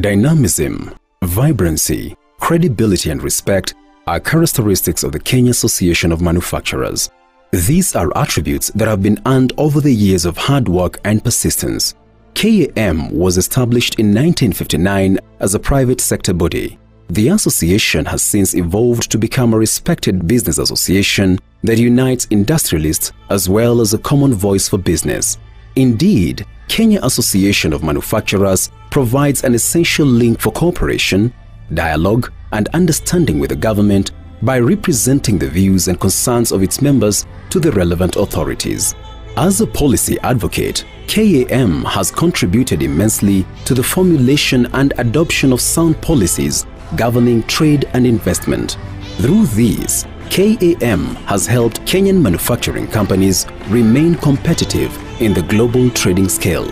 Dynamism, vibrancy, credibility and respect are characteristics of the Kenya Association of Manufacturers. These are attributes that have been earned over the years of hard work and persistence. KAM was established in 1959 as a private sector body. The association has since evolved to become a respected business association that unites industrialists as well as a common voice for business. Indeed, Kenya Association of Manufacturers provides an essential link for cooperation, dialogue, and understanding with the government by representing the views and concerns of its members to the relevant authorities. As a policy advocate, KAM has contributed immensely to the formulation and adoption of sound policies governing trade and investment. Through these, KAM has helped Kenyan manufacturing companies remain competitive in the global trading scale.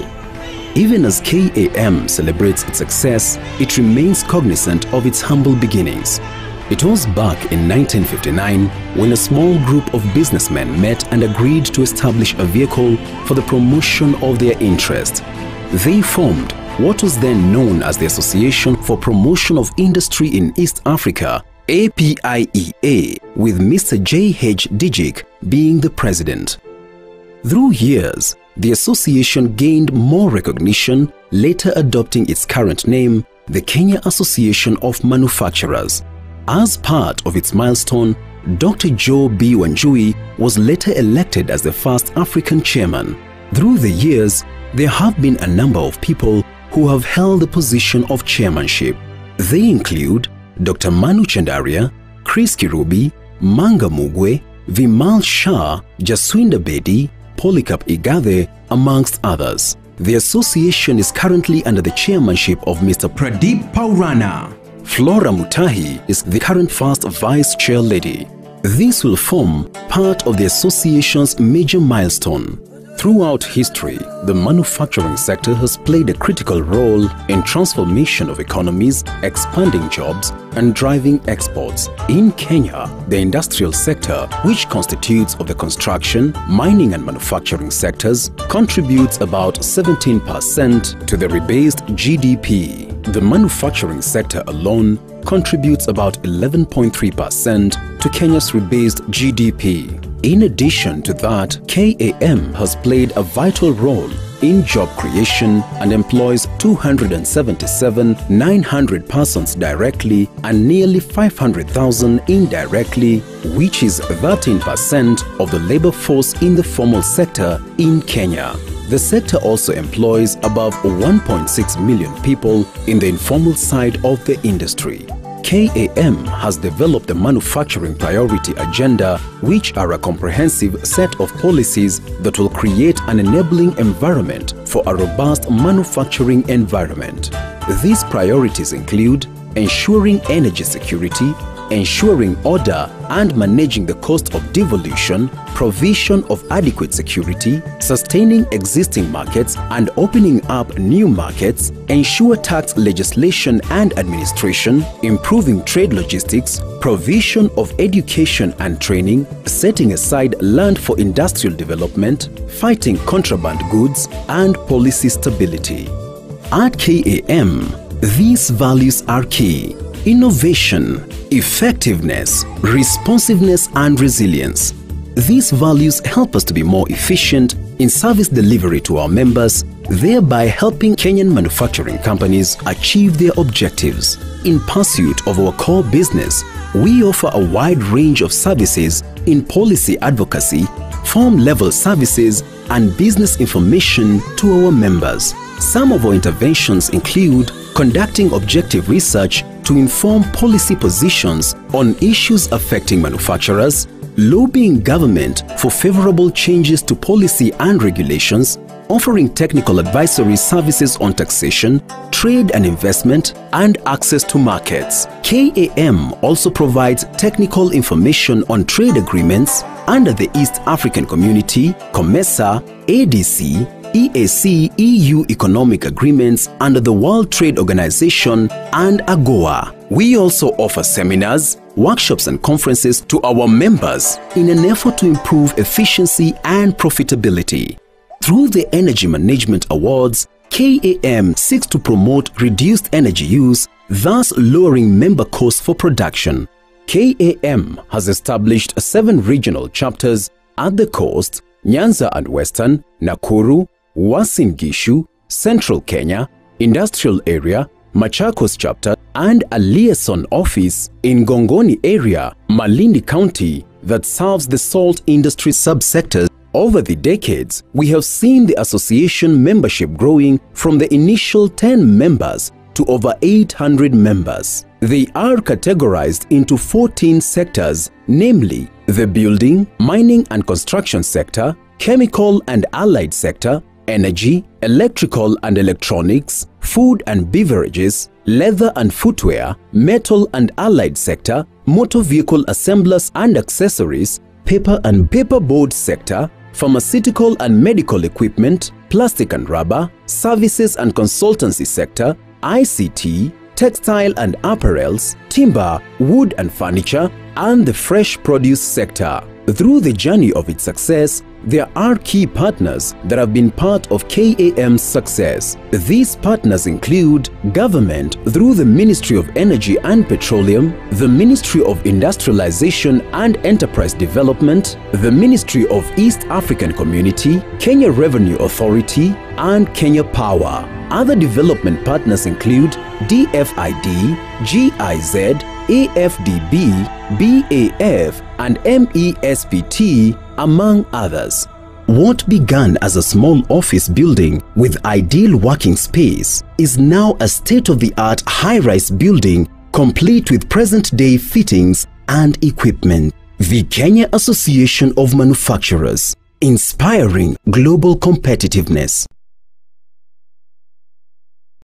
Even as KAM celebrates its success, it remains cognizant of its humble beginnings. It was back in 1959 when a small group of businessmen met and agreed to establish a vehicle for the promotion of their interest. They formed what was then known as the Association for Promotion of Industry in East Africa, APIEA, with Mr. J.H. Dijik being the president. Through years, the association gained more recognition, later adopting its current name, the Kenya Association of Manufacturers. As part of its milestone, Dr. Joe B. Wanjui was later elected as the first African chairman. Through the years, there have been a number of people who have held the position of chairmanship. They include Dr. Manu Chandaria, Chris Kirubi, Manga Mugwe, Vimal Shah, Jaswinder Bedi, Polycarp Igathe, amongst others. The association is currently under the chairmanship of Mr. Pradeep Paunrana. Flora Mutahi is the current first vice chair lady. This will form part of the association's major milestone. Throughout history, the manufacturing sector has played a critical role in transformation of economies, expanding jobs, and driving exports. In Kenya, the industrial sector, which constitutes of the construction, mining and manufacturing sectors, contributes about 17% to the rebased GDP. The manufacturing sector alone contributes about 11.3% to Kenya's rebased GDP. In addition to that, KAM has played a vital role in job creation and employs 277,900 persons directly and nearly 500,000 indirectly, which is 13% of the labor force in the formal sector in Kenya. The sector also employs above 1.6 million people in the informal side of the industry. KAM has developed a manufacturing priority agenda, which are a comprehensive set of policies that will create an enabling environment for a robust manufacturing environment. These priorities include ensuring energy security, ensuring order and managing the cost of devolution, provision of adequate security, sustaining existing markets and opening up new markets, ensure tax legislation and administration, improving trade logistics, provision of education and training, setting aside land for industrial development, fighting contraband goods, and policy stability. At KAM, these values are key innovation, effectiveness, responsiveness, and resilience. These values help us to be more efficient in service delivery to our members, thereby helping Kenyan manufacturing companies achieve their objectives. In pursuit of our core business, we offer a wide range of services in policy advocacy, form level services, and business information to our members. Some of our interventions include conducting objective research to inform policy positions on issues affecting manufacturers, lobbying government for favorable changes to policy and regulations, offering technical advisory services on taxation, trade and investment, and access to markets. KAM also provides technical information on trade agreements under the East African Community, COMESA, SADC, EAC EU economic agreements under the World Trade Organization and AGOA. We also offer seminars, workshops and conferences to our members in an effort to improve efficiency and profitability. Through the Energy Management Awards, KAM seeks to promote reduced energy use, thus lowering member costs for production. KAM has established seven regional chapters at the coast, Nyanza and Western, Nakuru, Uasin Central Kenya, Industrial Area, Machakos chapter, and a liaison office in Gongoni area, Malindi County, that serves the salt industry subsectors. Over the decades, we have seen the association membership growing from the initial 10 members to over 800 members. They are categorized into 14 sectors, namely the building, mining and construction sector, chemical and allied sector, energy, electrical and electronics, food and beverages, leather and footwear, metal and allied sector, motor vehicle assemblers and accessories, paper and paperboard sector, pharmaceutical and medical equipment, plastic and rubber, services and consultancy sector, ICT, textile and apparels, timber, wood and furniture, and the fresh produce sector. Through the journey of its success, there are key partners that have been part of KAM's success. These partners include government through the Ministry of Energy and Petroleum, the Ministry of Industrialization and Enterprise Development, the Ministry of East African Community, Kenya Revenue Authority, and Kenya Power. Other development partners include DFID, GIZ, AFDB, BAF, and MESPT, among others. What began as a small office building with ideal working space is now a state-of-the-art high-rise building complete with present-day fittings and equipment. The Kenya Association of Manufacturers, inspiring global competitiveness.